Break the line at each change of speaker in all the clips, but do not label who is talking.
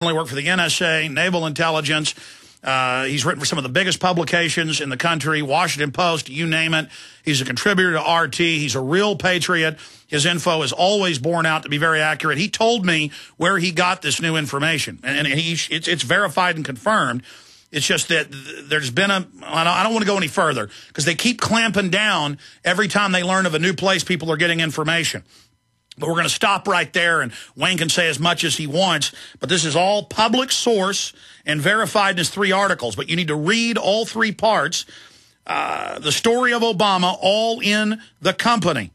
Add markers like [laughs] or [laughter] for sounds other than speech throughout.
worked for the NSA, Naval Intelligence. Uh, he's written for some of the biggest publications in the country, Washington Post, you name it. He's a contributor to RT. He's a real patriot. His info is always borne out to be very accurate. He told me where he got this new information, and, and he, it's, it's verified and confirmed. It's just that there's been a, I don't want to go any further, because they keep clamping down every time they learn of a new place people are getting information. But we're going to stop right there, and Wayne can say as much as he wants. But this is all public source and verified in his three articles. But you need to read all three parts. Uh, the story of Obama, all in the company.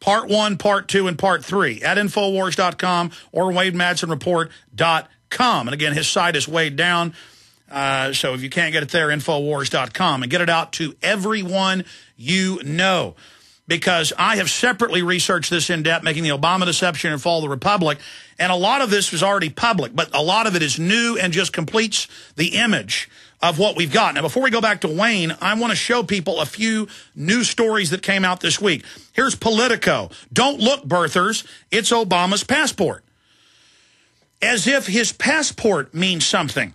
Part one, part two, and part three at Infowars.com or WayneMadsenReport.com. And again, his site is weighed down. Uh, so if you can't get it there, Infowars.com. And get it out to everyone you know because I have separately researched this in depth, making the Obama deception and fall of the Republic. And a lot of this was already public, but a lot of it is new and just completes the image of what we've got. Now, before we go back to Wayne, I want to show people a few new stories that came out this week. Here's Politico. Don't look, birthers. It's Obama's passport. As if his passport means something.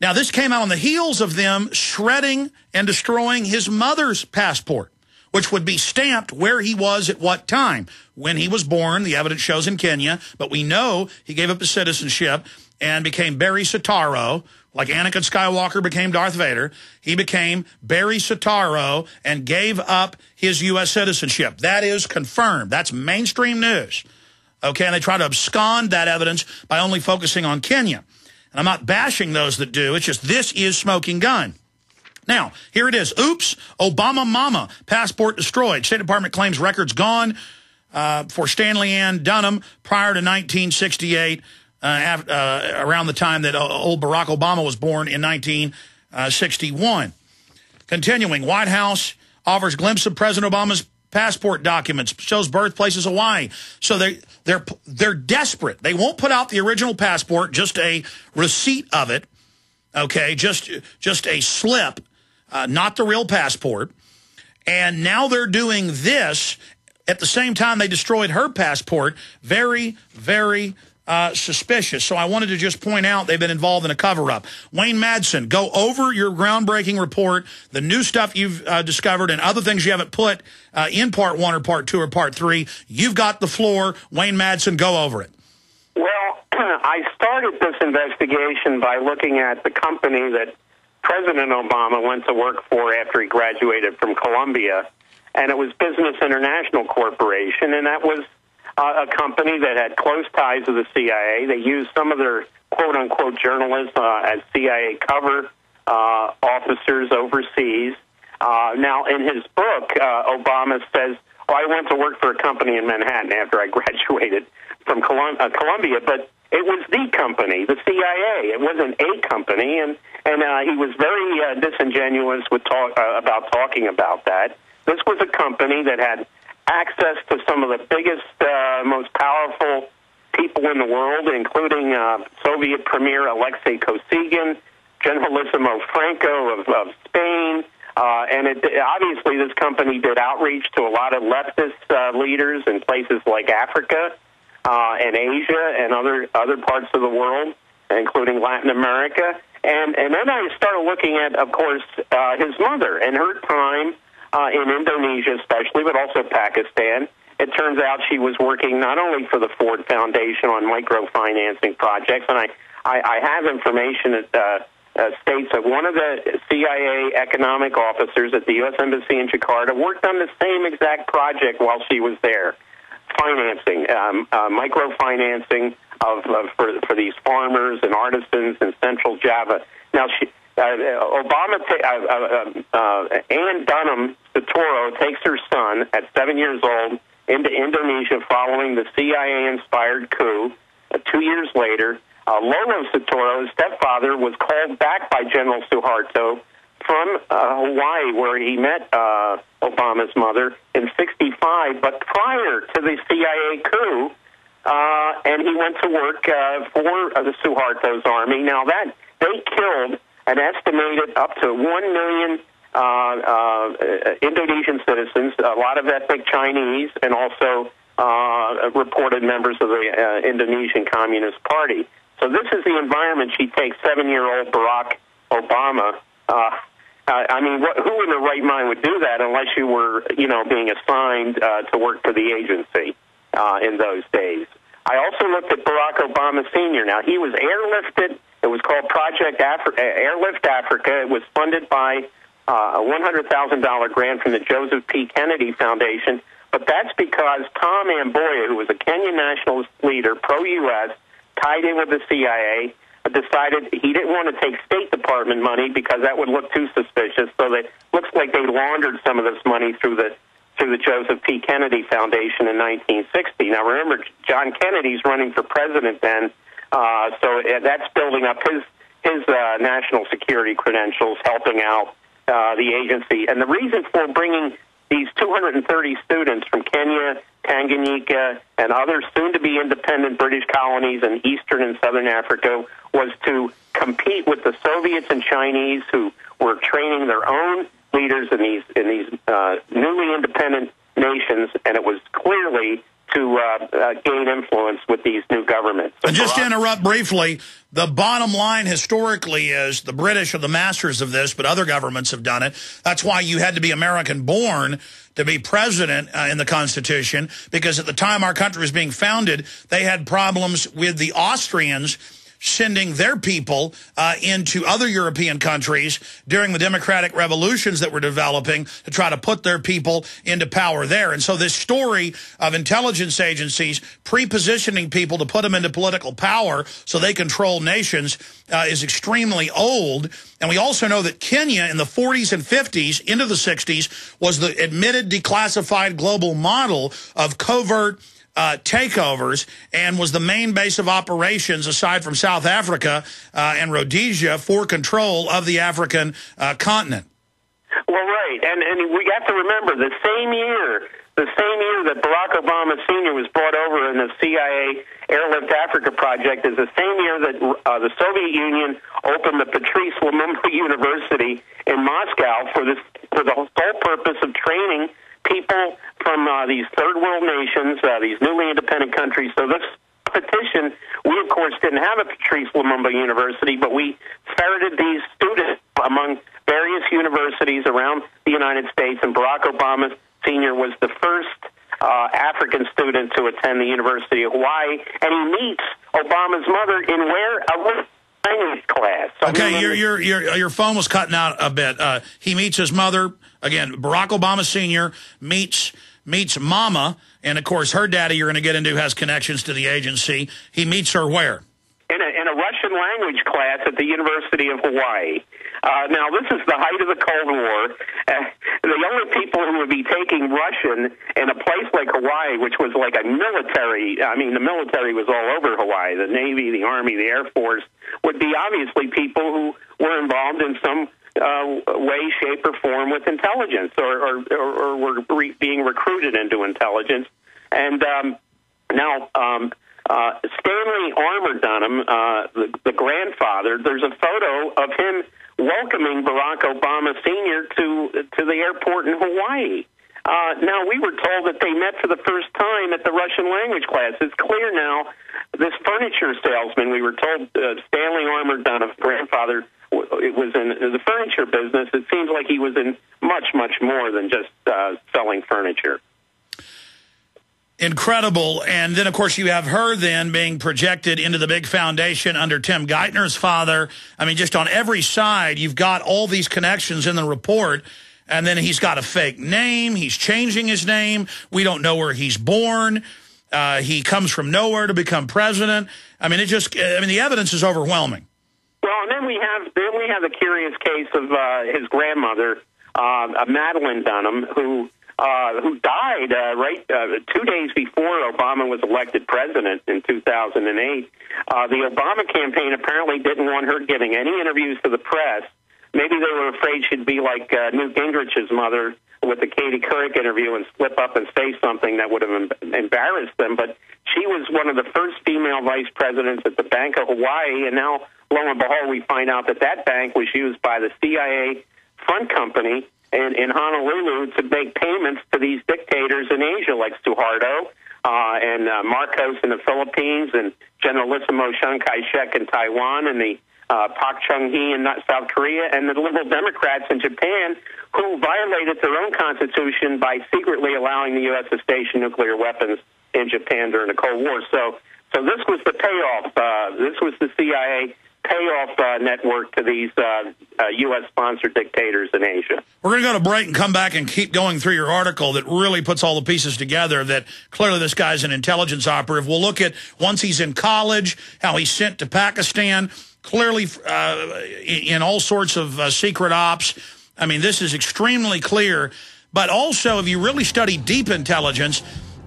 Now, this came out on the heels of them shredding and destroying his mother's passport which would be stamped where he was at what time. When he was born, the evidence shows in Kenya, but we know he gave up his citizenship and became Barry Soetoro, like Anakin Skywalker became Darth Vader. He became Barry Soetoro and gave up his U.S. citizenship. That is confirmed. That's mainstream news. Okay, and they try to abscond that evidence by only focusing on Kenya. And I'm not bashing those that do. It's just this is smoking gun. Now, here it is. Oops, Obama mama, passport destroyed. State Department claims records gone uh, for Stanley Ann Dunham prior to 1968, uh, uh, around the time that uh, old Barack Obama was born in 1961. Continuing, White House offers glimpse of President Obama's passport documents, shows birthplaces Hawaii. So they they're they're desperate. They won't put out the original passport, just a receipt of it. Okay, just just a slip uh, not the real passport. And now they're doing this at the same time they destroyed her passport. Very, very uh, suspicious. So I wanted to just point out they've been involved in a cover-up. Wayne Madsen, go over your groundbreaking report, the new stuff you've uh, discovered, and other things you haven't put uh, in part one or part two or part three. You've got the floor. Wayne Madsen, go over it.
Well, [clears throat] I started this investigation by looking at the company that President Obama went to work for after he graduated from Columbia, and it was Business International Corporation, and that was uh, a company that had close ties to the CIA. They used some of their quote unquote journalists uh, as CIA cover uh, officers overseas. Uh, now, in his book, uh, Obama says, "Oh, I went to work for a company in Manhattan after I [laughs] graduated from Colum- uh, Columbia, but it was the company, the CIA. It wasn't a company, and and uh, he was very uh, disingenuous with talk uh, about talking about that. This was a company that had access to some of the biggest, uh, most powerful people in the world, including uh, Soviet Premier Alexei Kosygin, Generalissimo Franco of, of Spain. Uh, and it, obviously, this company did outreach to a lot of leftist uh, leaders in places like Africa uh, and Asia and other other parts of the world, including Latin America. And and then I started looking at, of course, uh, his mother and her time uh, in Indonesia, especially, but also Pakistan. It turns out she was working not only for the Ford Foundation on microfinancing projects, and I I, I have information that. Uh, uh, states that one of the CIA economic officers at the U.S. Embassy in Jakarta worked on the same exact project while she was there financing, um, uh, microfinancing of, of for for these farmers and artisans in Central Java. Now, she, uh, Obama, ta- uh, uh, uh, Ann Dunham Soetoro takes her son at seven years old into Indonesia following the CIA-inspired coup. Uh, two years later, uh, Lolo Soetoro's stepfather was called back by General Suharto from uh, Hawaii, where he met uh, Obama's mother in '65. But prior to the CIA coup, uh, and he went to work uh, for uh, the Suharto's army. Now that they killed an estimated up to one million uh, uh, Indonesian citizens, a lot of ethnic Chinese, and also uh, reported members of the uh, Indonesian Communist Party. So this is the environment she takes seven-year-old Barack Obama. Uh, I mean, what, who in their right mind would do that unless you were, you know, being assigned uh, to work for the agency uh, in those days? I also looked at Barack Obama Sr. Now, he was airlifted. It was called Project Afri- Airlift Africa. It was funded by uh, a $100,000 grant from the Joseph P. Kennedy Foundation. But that's because Tom Mboya, who was a Kenyan nationalist leader, pro-U.S., tied in with the CIA, decided he didn't want to take State Department money because that would look too suspicious. So it looks like they laundered some of this money through the through the Joseph P. Kennedy Foundation in 1960. Now remember, John Kennedy's running for president then, uh, so that's building up his his uh, national security credentials, helping out uh, the agency. And the reason for bringing these 230 students from Kenya, Tanganyika, and other soon-to-be independent British colonies in eastern and southern Africa was to compete with the Soviets and Chinese who were training their own leaders in these in these uh, newly independent nations, and it was clearly to uh, uh, gain influence with these new governments.
And just to interrupt briefly, the bottom line historically is the British are the masters of this, but other governments have done it. That's why you had to be American born to be president uh, in the Constitution, because at the time our country was being founded, they had problems with the Austrians sending their people uh, into other European countries during the democratic revolutions that were developing to try to put their people into power there. And so this story of intelligence agencies pre-positioning people to put them into political power so they control nations uh, is extremely old. And we also know that Kenya in the 40s and 50s into the 60s was the admitted declassified global model of covert uh, takeovers and was the main base of operations, aside from South Africa uh, and Rhodesia, for control of the African uh, continent.
Well, right. And, and we have to remember the same year, the same year that Barack Obama Sr. was brought over in the CIA Airlift Africa project is the same year that uh, the Soviet Union opened the Patrice Lumumba University in Moscow for this for the sole purpose of training people from uh, these third world nations, uh, these newly independent countries. So this petition, we of course didn't have a Patrice Lumumba University, but we ferreted these students among various universities around the United States, and Barack Obama Sr. was the first uh, African student to attend the University of Hawaii, and he meets Obama's mother in where a language class.
So okay, your, your your your phone was cutting out a bit. Uh, he meets his mother again. Barack Obama Sr. meets meets Mama, and of course her daddy. You're going to get into has connections to the agency. He meets her where?
In a, in a Russian language class at the University of Hawaii. Uh, now, this is the height of the Cold War. Uh, the only people who would be taking Russian in a place like Hawaii, which was like a military, I mean, the military was all over Hawaii, the Navy, the Army, the Air Force, would be obviously people who were involved in some uh, way, shape, or form with intelligence or, or, or, or were re being recruited into intelligence. And um, now, um, uh, Stanley Armour Dunham, uh, the, the grandfather, there's a photo of him welcoming Barack Obama Sr. to to the airport in Hawaii. Uh, now we were told that they met for the first time at the Russian language class. It's clear now. This furniture salesman, we were told, uh, Stanley Armour Dunham's grandfather, it was in the furniture business. It seems like he was in much, much more than just uh, selling furniture
incredible. And then, of course, you have her then being projected into the big foundation under Tim Geithner's father. I mean, just on every side, you've got all these connections in the report. And then he's got a fake name. He's changing his name. We don't know where he's born. Uh, he comes from nowhere to become president. I mean, it just, I mean, the evidence is overwhelming.
Well, and then we have, then we have the curious case of uh, his grandmother, uh, Madelyn Dunham, who uh, who died uh, right uh, two days before Obama was elected president in 2008. Uh, the Obama campaign apparently didn't want her giving any interviews to the press. Maybe they were afraid she'd be like uh, Newt Gingrich's mother with the Katie Couric interview and slip up and say something that would have embarrassed them. But she was one of the first female vice presidents at the Bank of Hawaii, and now, lo and behold, we find out that that bank was used by the CIA front company in, in Honolulu to make payments to these dictators in Asia, like Suharto, uh, and uh, Marcos in the Philippines, and Generalissimo Chiang Kai-shek in Taiwan, and the uh, Park Chung-hee in South Korea, and the liberal Democrats in Japan, who violated their own constitution by secretly allowing the U.S. to station nuclear weapons in Japan during the Cold War. So, so this was the payoff. Uh, this was the CIA payoff uh, network to these uh, uh, U.S.-sponsored dictators in Asia.
We're going to go to break and come back and keep going through your article that really puts all the pieces together that clearly this guy's an intelligence operative. We'll look at once he's in college, how he's sent to Pakistan, clearly uh, in all sorts of uh, secret ops. I mean, this is extremely clear. But also, if you really study deep intelligence,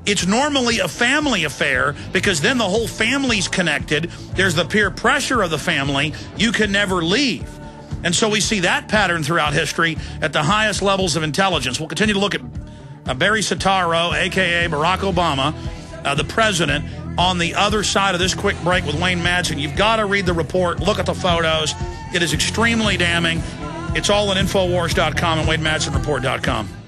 it's normally a family affair because then the whole family's connected. There's the peer pressure of the family. You can never leave. And so we see that pattern throughout history at the highest levels of intelligence. We'll continue to look at uh, Barry Soetoro, a.k.a. Barack Obama, uh, the president, on the other side of this quick break with Wayne Madsen. You've got to read the report, look at the photos. It is extremely damning. It's all at Infowars.com and WayneMadsenReport.com.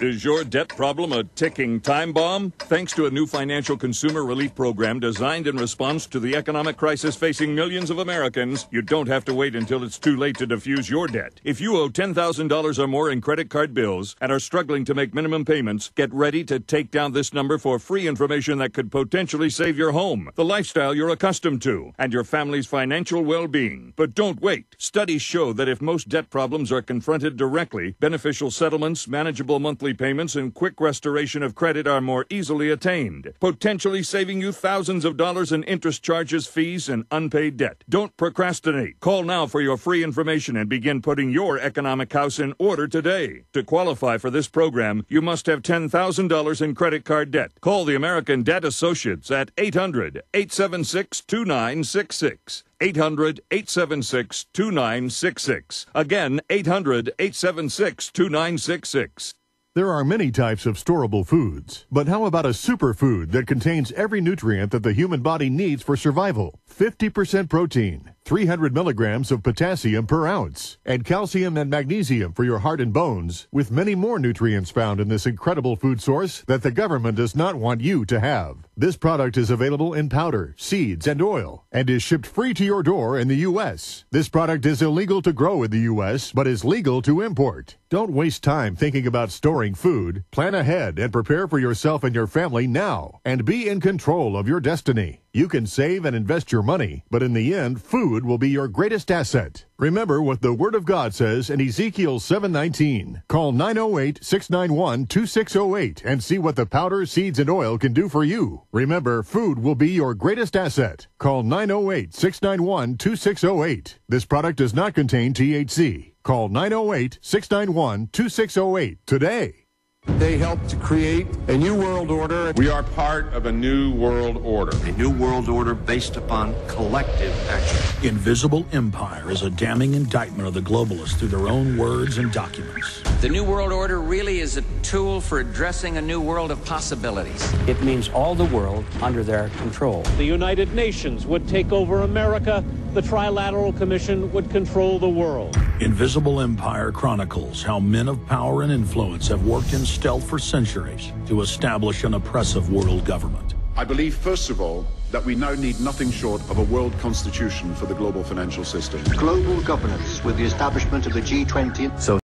Is your debt problem a ticking time bomb? Thanks to a new financial consumer relief program designed in response to the economic crisis facing millions of Americans, you don't have to wait until it's too late to defuse your debt. If you owe $10,000 or more in credit card bills and are struggling to make minimum payments, get ready to take down this number for free information that could potentially save your home, the lifestyle you're accustomed to, and your family's financial well-being. But don't wait. Studies show that if most debt problems are confronted directly, beneficial settlements, manageable monthly monthly payments and quick restoration of credit are more easily attained, potentially saving you thousands of dollars in interest charges, fees, and unpaid debt. Don't procrastinate. Call now for your free information and begin putting your economic house in order today. To qualify for this program, you must have $10,000 in credit card debt. Call the American Debt Associates at 800 876 2966. 800 876 2966. Again, 800 876 2966.
There are many types of storable foods, but how about a superfood that contains every nutrient that the human body needs for survival? 50% protein, 300 milligrams of potassium per ounce, and calcium and magnesium for your heart and bones, with many more nutrients found in this incredible food source that the government does not want you to have. This product is available in powder, seeds, and oil, and is shipped free to your door in the U.S. This product is illegal to grow in the U.S., but is legal to import. Don't waste time thinking about storing food. Plan ahead and prepare for yourself and your family now, and be in control of your destiny. You can save and invest your money, but in the end, food will be your greatest asset. Remember what the Word of God says in Ezekiel 7:19. Call 908-691-2608 and see what the powder, seeds, and oil can do for you. Remember, food will be your greatest asset. Call 908-691-2608. This product does not contain THC. Call 908-691-2608 today.
They helped to create a new world order.
We are part of a new world order.
A new world order based upon collective action.
Invisible Empire is a damning indictment of the globalists through their own words and documents.
The new world order really is a tool for addressing a new world of possibilities.
It means all the world under their control.
The United Nations would take over America. The Trilateral Commission would control the world.
Invisible Empire chronicles how men of power and influence have worked in stealth for centuries to establish an oppressive world government.
I believe, first of all, that we now need nothing short of a world constitution for the global financial system.
Global governance with the establishment of the G20.
So